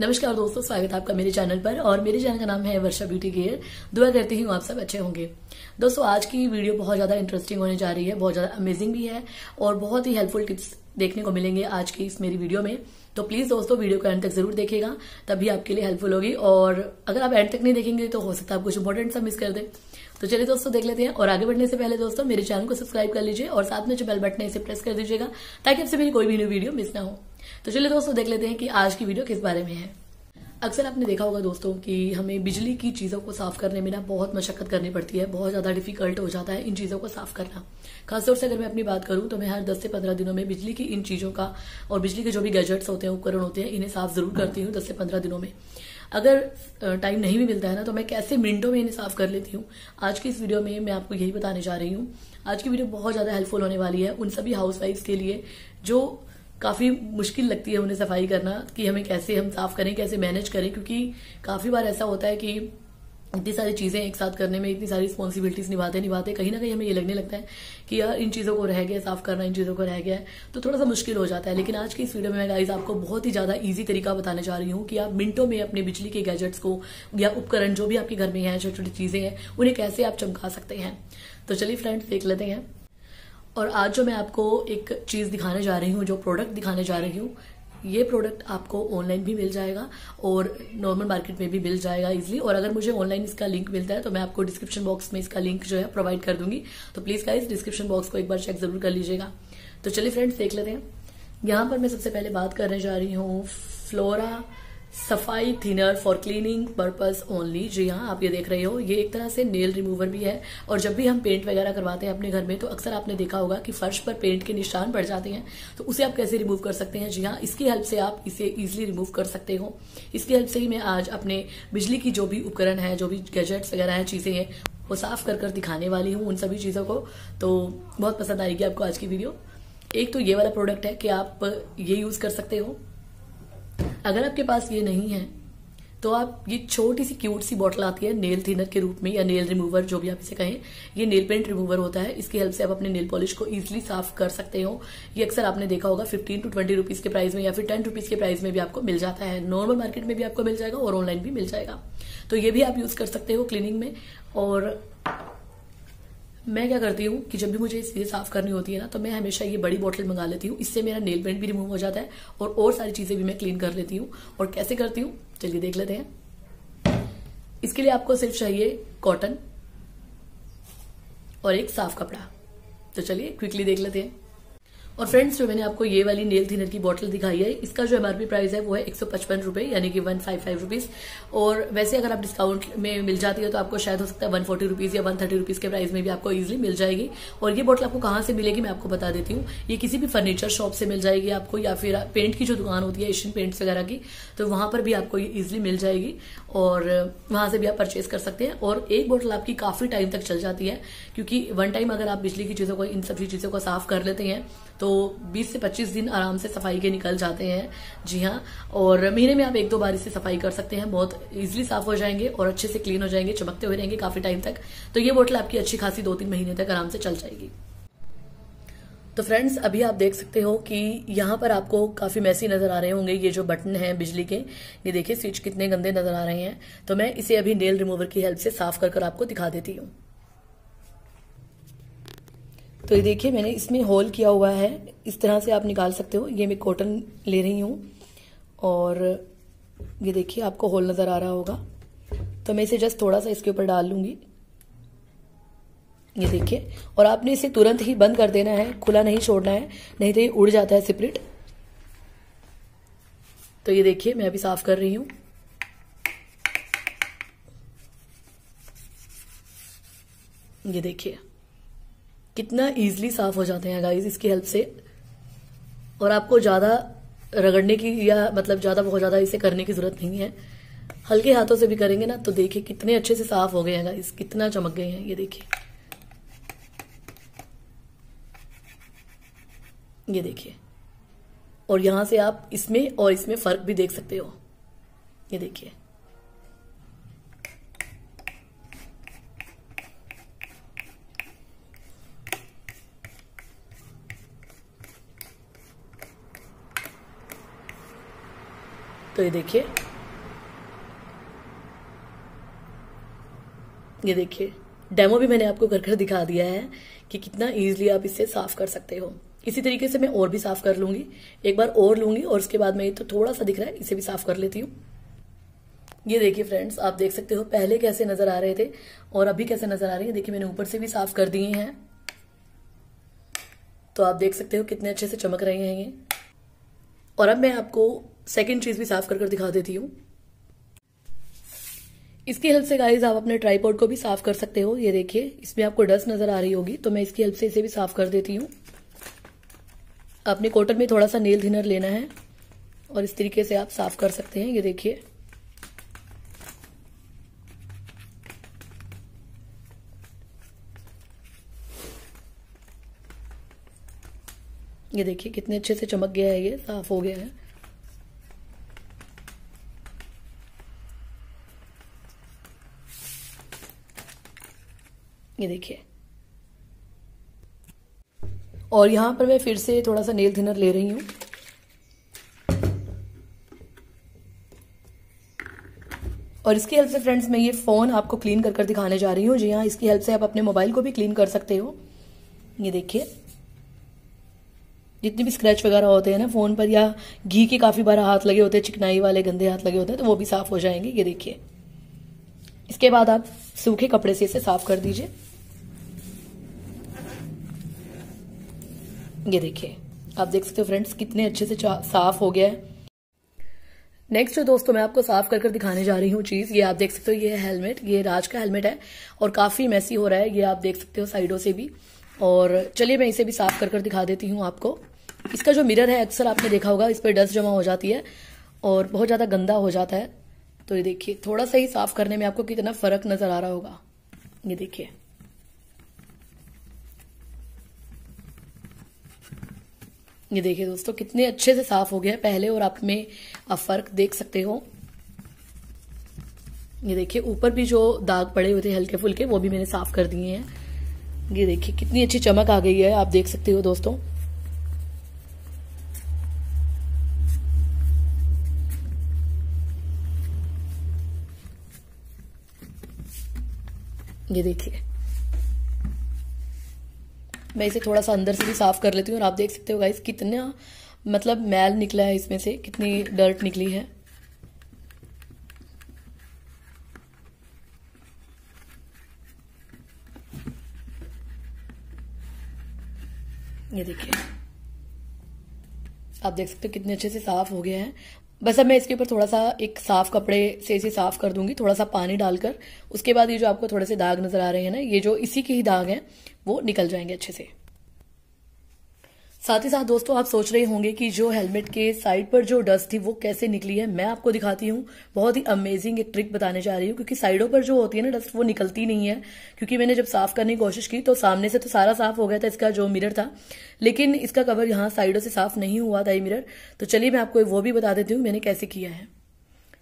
नमस्कार दोस्तों, स्वागत है आपका मेरे चैनल पर। और मेरे चैनल का नाम है वर्षा ब्यूटी केयर। दुआ करती हूँ आप सब अच्छे होंगे। दोस्तों, आज की वीडियो बहुत ज़्यादा इंटरेस्टिंग होने जा रही है, बहुत ज़्यादा अमेजिंग भी है और बहुत ही हेल्पफुल टिप्स देखने को मिलेंगे आज की इस मेरी वीडियो में। तो प्लीज़ दोस्तों, वीडियो को एंड तक ज़रूर देखिएगा, तभी आपके लिए हेल्पफुल होगी। और अगर आप एंड तक नहीं देखेंगे तो हो सकता है आप कुछ इंपॉर्टेंट सा मिस कर दे। तो चलिए दोस्तों, देख लेते हैं। और आगे बढ़ने से पहले दोस्तों, मेरे चैनल को सब्सक्राइब कर लीजिए और साथ में जो बेल बटन है, इसे प्रेस कर दीजिएगा, ताकि आपसे मेरी कोई भी न्यू वीडियो मिस ना हो। तो चलिए दोस्तों, देख लेते हैं कि आज की वीडियो किस बारे में है। अक्सर आपने देखा होगा दोस्तों कि हमें बिजली की चीज़ों को साफ़ करने में ना बहुत मशक्कत करनी पड़ती है, बहुत ज़्यादा डिफ़िकल्ट हो जाता है इन चीज़ों को साफ़ करना। खासतौर से अगर मैं अपनी बात करूँ तो मैं हर 10 से 15 दिनों में बिजली की इन चीज़ों का और बिजली के जो भी गैजेट्स होते हैं, उपकरण होते हैं, इन्हें साफ़ ज़रूर करती हूँ दस से पंद्रह दिनों में। अगर टाइम नहीं भी मिलता है ना तो मैं कैसे मिनटों में इन्हें साफ़ कर लेती हूँ? आज की इस वीडियो में मैं आपको यही बताने जा रही हूँ। आज की वीडियो बहुत ज़्यादा हेल्पफुल होने वाली है उन सभी हाउस के लिए जो काफ़ी मुश्किल लगती है उन्हें सफ़ाई करना कि हमें कैसे हम साफ़ करें, कैसे मैनेज करें, क्योंकि काफ़ी बार ऐसा होता है कि इतनी सारी चीज़ें एक साथ करने में इतनी सारी रिस्पॉन्सिबिलिटीज निभाते निभाते कहीं ना कहीं हमें ये लगने लगता है कि यार इन चीज़ों को रह गया, साफ़ करना इन चीज़ों को रह गया है। तो थोड़ा सा मुश्किल हो जाता है। लेकिन आज की इस वीडियो में मैं गाइज़ आपको बहुत ही ज़्यादा ईजी तरीका बताने जा रही हूँ कि आप मिनटों में अपने बिजली के गैजेट्स को या उपकरण जो भी आपके घर में है छोटी छोटी चीज़ें हैं, उन्हें कैसे आप चमका सकते हैं। तो चलिए फ्रेंड्स देख लेते हैं। और आज जो मैं आपको एक चीज़ दिखाने जा रही हूँ, जो प्रोडक्ट दिखाने जा रही हूँ, ये प्रोडक्ट आपको ऑनलाइन भी मिल जाएगा और नॉर्मल मार्केट में भी मिल जाएगा इजिली और अगर मुझे ऑनलाइन इसका लिंक मिलता है तो मैं आपको डिस्क्रिप्शन बॉक्स में इसका लिंक जो है प्रोवाइड कर दूँगी। तो प्लीज़ गाइज़ डिस्क्रिप्शन बॉक्स को एक बार चेक ज़रूर कर लीजिएगा। तो चलिए फ्रेंड्स देख लेते हैं। यहाँ पर मैं सबसे पहले बात करने जा रही हूँ फ्लोरा सफ़ाई thinner for cleaning purpose only जी हाँ आप ये देख रहे हो, ये एक तरह से नेल रिमूवर भी है। और जब भी हम पेंट वगैरह करवाते हैं अपने घर में तो अक्सर आपने देखा होगा कि फर्श पर पेंट के निशान पड़ जाते हैं। तो उसे आप कैसे रिमूव कर सकते हैं? जी हाँ इसकी हेल्प से आप इसे इजिली रिमूव कर सकते हो। इसकी हेल्प से ही मैं आज अपने बिजली की जो भी उपकरण है, जो भी गैजेट्स वगैरह है, चीज़ें हैं, वो साफ़ कर कर दिखाने वाली हूँ उन सभी चीज़ों को। तो बहुत पसंद आएगी आपको आज की वीडियो। एक तो ये वाला प्रोडक्ट है कि आप ये यूज़ कर सकते हो। अगर आपके पास ये नहीं है तो आप ये छोटी सी क्यूट सी बॉटल आती है नेल थिनर के रूप में या नेल रिमूवर जो भी आप इसे कहें, ये नेल पेंट रिमूवर होता है। इसकी हेल्प से आप अपने नेल पॉलिश को इजिली साफ़ कर सकते हो। ये अक्सर आपने देखा होगा फिफ्टीन टू ट्वेंटी रुपीज़ के प्राइस में या फिर टेन रुपीज़ के प्राइस में भी आपको मिल जाता है। नॉर्मल मार्केट में भी आपको मिल जाएगा और ऑनलाइन भी मिल जाएगा। तो ये भी आप यूज़ कर सकते हो क्लीनिंग में और मैं क्या करती हूँ कि जब भी मुझे चीज़ें साफ़ करनी होती है ना तो मैं हमेशा ये बड़ी बॉटल मंगा लेती हूँ। इससे मेरा नेल पेंट भी रिमूव हो जाता है और और सारी चीज़ें भी मैं क्लीन कर लेती हूँ। और कैसे करती हूँ? चलिए देख लेते हैं। इसके लिए आपको सिर्फ़ चाहिए कॉटन और एक साफ़ कपड़ा। तो चलिए क्विकली देख लेते हैं। और फ्रेंड्स जो मैंने आपको ये वाली नेल थिनर की बोतल दिखाई है, इसका जो एमआरपी प्राइस है, वो है एक सौ पचपन रुपए, यानी कि वन फाइव फाइव रुपीज़ और वैसे अगर आप डिस्काउंट में मिल जाती है तो आपको शायद हो सकता है वन फोर्टी रुपीज़ या वन थर्टी रुपीज़ के प्राइस में भी आपको इजिली मिल जाएगी. और ये बोतल आपको कहाँ से मिलेगी, मैं आपको बता देती हूँ. ये किसी भी फर्नीचर शॉप से मिल जाएगी आपको, या फिर पेंट की जो दुकान होती है एशियन पेंट्स वगैरह की तो वहाँ पर भी आपको ये इजिली मिल जाएगी. और वहाँ से भी आप परचेज कर सकते हैं। और एक बोतल आपकी काफ़ी टाइम तक चल जाती है, क्योंकि वन टाइम अगर आप बिजली की चीज़ों को, इन सभी चीज़ों को साफ़ कर लेते हैं तो 20 से 25 दिन आराम से सफ़ाई के निकल जाते हैं। जी हाँ और महीने में आप एक दो बार इसे सफ़ाई कर सकते हैं। बहुत इजीली साफ़ हो जाएँगे और अच्छे से क्लीन हो जाएँगे, चमकते हुए रहेंगे काफ़ी टाइम तक। तो ये बोतल आपकी अच्छी खासी दो तीन महीने तक आराम से चल जाएगी। तो फ्रेंड्स अभी आप देख सकते हो कि यहाँ पर आपको काफ़ी मैसी नज़र आ रहे होंगे, ये जो बटन है बिजली के, ये देखिए स्विच कितने गंदे नज़र आ रहे हैं। तो मैं इसे अभी नेल रिमूवर की हेल्प से साफ़ कर कर आपको दिखा देती हूँ। तो ये देखिए, मैंने इसमें होल किया हुआ है। इस तरह से आप निकाल सकते हो। ये मैं कॉटन ले रही हूँ और ये देखिए, आपको होल नज़र आ रहा होगा। तो मैं इसे जस्ट थोड़ा सा इसके ऊपर डाल लूँगी। ये देखिए। और आपने इसे तुरंत ही बंद कर देना है, खुला नहीं छोड़ना है, नहीं तो ये उड़ जाता है सिपरिट तो ये देखिए, मैं अभी साफ़ कर रही हूँ। ये देखिए, कितना इजीली साफ़ हो जाते हैं गाइस इसकी हेल्प से। और आपको ज़्यादा रगड़ने की या मतलब ज़्यादा बहुत ज़्यादा इसे करने की ज़रूरत नहीं है। हल्के हाथों से भी करेंगे ना तो देखिए कितने अच्छे से साफ़ हो गए हैं गाइस कितना चमक गए हैं, ये देखिए। ये देखिए। और यहाँ से आप इसमें और इसमें फ़र्क भी देख सकते हो। ये देखिए। तो ये देखिए। ये देखिए। डेमो भी मैंने आपको कर कर दिखा दिया है कि कितना इजीली आप इसे साफ़ कर सकते हो। इसी तरीके से मैं और भी साफ़ कर लूँगी। एक बार और लूँगी और उसके बाद में ये तो थोड़ा सा दिख रहा है, इसे भी साफ़ कर लेती हूँ। ये देखिए फ्रेंड्स, आप देख सकते हो पहले कैसे नज़र आ रहे थे और अभी कैसे नज़र आ रहे हैं। देखिए मैंने ऊपर से भी साफ़ कर दिए हैं। तो आप देख सकते हो कितने अच्छे से चमक रहे हैं ये। और अब मैं आपको सेकेंड चीज़ भी साफ़ कर कर दिखा देती हूँ। इसकी हेल्प से गाइज़ आप अपने ट्राईपोर्ड को भी साफ़ कर सकते हो। ये देखिए, इसमें आपको डस्ट नज़र आ रही होगी तो मैं इसकी हेल्प से इसे भी साफ़ कर देती हूँ। अपने कोटर में थोड़ा सा नेल थिनर लेना है और इस तरीके से आप साफ़ कर सकते हैं, ये देखिए। ये देखिए, कितने अच्छे से चमक गया है ये, साफ़ हो गया है। ये देखिए और यहाँ पर मैं फिर से थोड़ा सा नेल थिनर ले रही हूँ। और इसकी हेल्प से फ्रेंड्स मैं ये फ़ोन आपको क्लीन कर कर दिखाने जा रही हूँ। जी हाँ इसकी हेल्प से आप अपने मोबाइल को भी क्लीन कर सकते हो। ये देखिए। जितने भी स्क्रैच वगैरह होते हैं ना फ़ोन पर, या घी के काफ़ी बार हाथ लगे होते हैं, चिकनाई वाले गंदे हाथ लगे होते हैं तो वो भी साफ़ हो जाएँगे। ये देखिए। इसके बाद आप सूखे कपड़े से इसे साफ़ कर दीजिए। ये देखिए, आप देख सकते हो फ्रेंड्स कितने अच्छे से साफ़ हो गया है। नेक्स्ट दोस्तों, मैं आपको साफ़ कर कर दिखाने जा रही हूँ चीज़। ये आप देख सकते हो, ये हेलमेट ये राज का हेलमेट है और काफ़ी मैसी हो रहा है, ये आप देख सकते हो साइडों से भी। और चलिए, मैं इसे भी साफ़ कर कर दिखा देती हूँ आपको। इसका जो मिरर है, अक्सर आपने देखा होगा, इस पर डस्ट जमा हो जाती है और बहुत ज़्यादा गंदा हो जाता है। तो ये देखिए, थोड़ा सा ही साफ़ करने में आपको कितना फ़र्क नज़र आ रहा होगा। ये देखिए। ये देखिए दोस्तों, कितने अच्छे से साफ़ हो गया है। पहले और आप में आप फ़र्क देख सकते हो। ये देखिए, ऊपर भी जो दाग पड़े हुए थे हल्के फुल्के, वो भी मैंने साफ़ कर दिए हैं। ये देखिए, कितनी अच्छी चमक आ गई है, आप देख सकते हो दोस्तों। ये देखिए मैं इसे थोड़ा सा अंदर से भी साफ़ कर लेती हूँ और आप देख सकते हो गाइस कितना मतलब मैल निकला है इसमें से, कितनी डर्ट निकली है। ये देखिए। आप देख सकते हो कितने अच्छे से साफ़ हो गया है। बस अब मैं इसके ऊपर थोड़ा सा एक साफ़ कपड़े से इसे साफ़ कर दूँगी, थोड़ा सा पानी डालकर। उसके बाद ये जो आपको थोड़े से दाग नज़र आ रहे हैं ना, ये जो इसी के ही दाग हैं वो निकल जाएँगे अच्छे से। साथ ही साथ दोस्तों, आप सोच रहे होंगे कि जो हेलमेट के साइड पर जो डस्ट थी, वो कैसे निकली है? मैं आपको दिखाती हूँ। बहुत ही अमेजिंग एक ट्रिक बताने जा रही हूँ, क्योंकि साइडों पर जो होती है ना डस्ट, वो निकलती नहीं है। क्योंकि मैंने जब साफ़ करने की कोशिश की तो सामने से तो सारा साफ़ हो गया था, इसका जो मिरर था। लेकिन इसका कवर यहाँ साइडों से साफ़ नहीं हुआ था ये मिरर तो चलिए मैं आपको वो भी बता देती हूँ, मैंने कैसे किया है।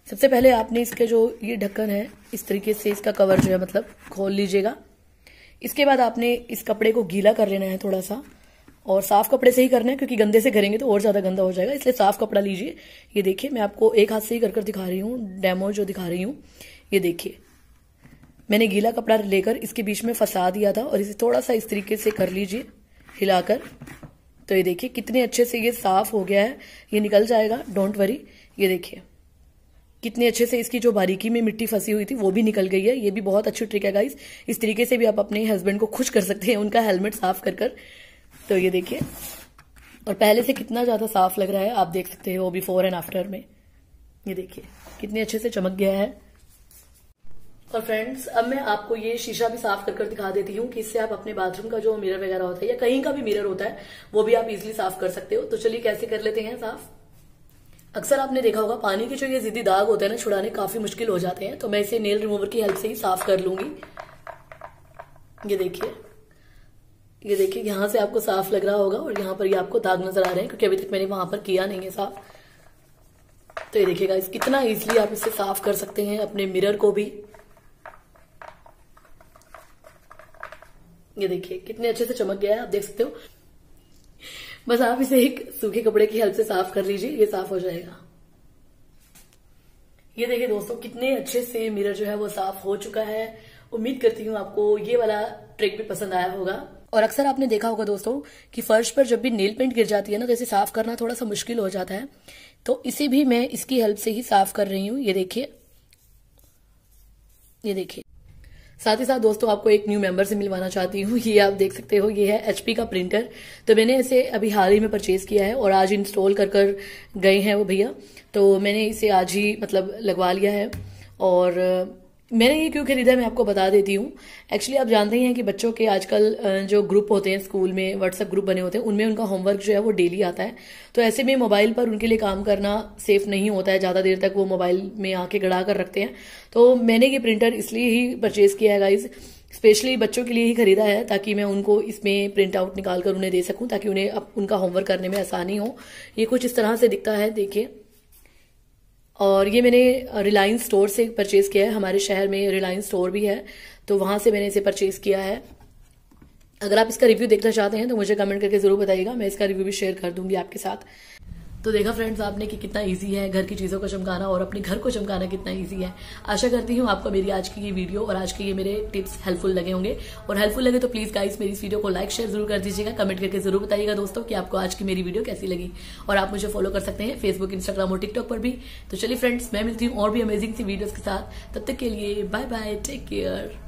सबसे पहले आपने इसके जो ये ढक्कन है, इस तरीके से इसका कवर जो है मतलब खोल लीजिएगा। इसके बाद आपने इस कपड़े को गीला कर लेना है थोड़ा सा, और साफ़ कपड़े से ही करना है, क्योंकि गंदे से करेंगे तो और ज़्यादा गंदा हो जाएगा। इसलिए साफ़ कपड़ा लीजिए। ये देखिए, मैं आपको एक हाथ से ही कर कर दिखा रही हूँ, डेमो जो दिखा रही हूँ। ये देखिए, मैंने गीला कपड़ा लेकर इसके बीच में फंसा दिया था, और इसे थोड़ा सा इस तरीके से कर लीजिए, हिलाकर। तो ये देखिए, कितने अच्छे से ये साफ़ हो गया है। ये निकल जाएगा, डोंट वरी। ये देखिए कितने अच्छे से इसकी जो बारीकी में मिट्टी फंसी हुई थी, वो भी निकल गई है। ये भी बहुत अच्छी ट्रिक है गाइस इस तरीके से भी आप अपने हस्बैंड को खुश कर सकते हैं, उनका हेलमेट साफ़ कर कर। तो ये देखिए। और पहले से कितना ज़्यादा साफ़ लग रहा है, आप देख सकते हो बिफोर एंड आफ्टर में। ये देखिए, कितने अच्छे से चमक गया है। और फ्रेंड्स अब मैं आपको ये शीशा भी साफ़ कर कर दिखा देती हूँ कि इससे आप अपने बाथरूम का जो मिरर वगैरह होता है, या कहीं का भी मिरर होता है, वो भी आप इजिली साफ़ कर सकते हो। तो चलिए, कैसे कर लेते हैं साफ़? अक्सर आपने देखा होगा, पानी के जो ये जिद्दी दाग होते हैं ना, छुड़ाने काफ़ी मुश्किल हो जाते हैं। तो मैं इसे नेल रिमूवर की हेल्प से ही साफ़ कर लूँगी। ये देखिए। ये देखिए, यहाँ से आपको साफ़ लग रहा होगा और यहाँ पर ये आपको दाग नज़र आ रहे हैं, क्योंकि अभी तक मैंने वहाँ पर किया नहीं है साफ़। तो ये देखिएगा, इस कितना इजीली आप इसे साफ़ कर सकते हैं अपने मिरर को भी। ये देखिए, कितने अच्छे से चमक गया है, आप देख सकते हो। बस आप इसे एक सूखे कपड़े की हेल्प से साफ़ कर लीजिए, ये साफ़ हो जाएगा। ये देखिए दोस्तों, कितने अच्छे से मिरर जो है वो साफ़ हो चुका है। उम्मीद करती हूँ आपको ये वाला ट्रिक भी पसंद आया होगा। और अक्सर आपने देखा होगा दोस्तों, कि फर्श पर जब भी नेल पेंट गिर जाती है ना तो इसे साफ़ करना थोड़ा सा मुश्किल हो जाता है। तो इसे भी मैं इसकी हेल्प से ही साफ़ कर रही हूँ। ये देखिए। ये देखिए। साथ ही साथ दोस्तों, आपको एक न्यू मेंबर से मिलवाना चाहती हूँ। ये आप देख सकते हो, ये है एचपी का प्रिंटर तो मैंने इसे अभी हाल ही में परचेज किया है और आज इंस्टॉल कर कर गए हैं वो भैया। तो मैंने इसे आज ही मतलब लगवा लिया है और मैंने ये क्यों खरीदा मैं आपको बता देती हूँ। एक्चुअली आप जानते ही हैं कि बच्चों के आजकल जो ग्रुप होते हैं स्कूल में व्हाट्सएप ग्रुप बने होते हैं, उनमें उनका होमवर्क जो है वो डेली आता है। तो ऐसे में मोबाइल पर उनके लिए काम करना सेफ़ नहीं होता है, ज़्यादा देर तक वो मोबाइल में आके गड़ा कर रखते हैं। तो मैंने ये प्रिंटर इसलिए ही परचेज किया है गाइज़ स्पेशली बच्चों के लिए ही खरीदा है, ताकि मैं उनको इसमें प्रिंट आउट निकाल कर उन्हें दे सकूँ, ताकि उन्हें अब उनका होमवर्क करने में आसानी हो। ये कुछ इस तरह से दिखता है, देखिए। और ये मैंने रिलायंस स्टोर से परचेज किया है। हमारे शहर में रिलायंस स्टोर भी है तो वहाँ से मैंने इसे परचेज किया है। अगर आप इसका रिव्यू देखना चाहते हैं तो मुझे कमेंट करके ज़रूर बताइएगा। मैं इसका रिव्यू भी शेयर कर दूँगी आपके साथ। तो देखा फ्रेंड्स आपने कि कितना इजी है, घर की चीज़ों को चमकाना और अपने घर को चमकाना कितना इजी है। आशा करती हूँ आपको मेरी आज की ये वीडियो और आज के ये मेरे टिप्स हेल्पफुल लगे होंगे। और हेल्पफुल लगे तो प्लीज़ गाइस मेरी इस वीडियो को लाइक शेयर ज़रूर कर दीजिएगा। कमेंट करके ज़रूर बताइएगा दोस्तों कि आपको आज की मेरी वीडियो कैसी लगी। और आप मुझे फॉलो कर सकते हैं फेसबुक इंस्टाग्राम और टिकटॉक पर भी। तो चलिए फ्रेंड्स मैं मिलती हूँ और भी अमेजिंग सी वीडियो के साथ। तब तक के लिए बाय बाय टेक केयर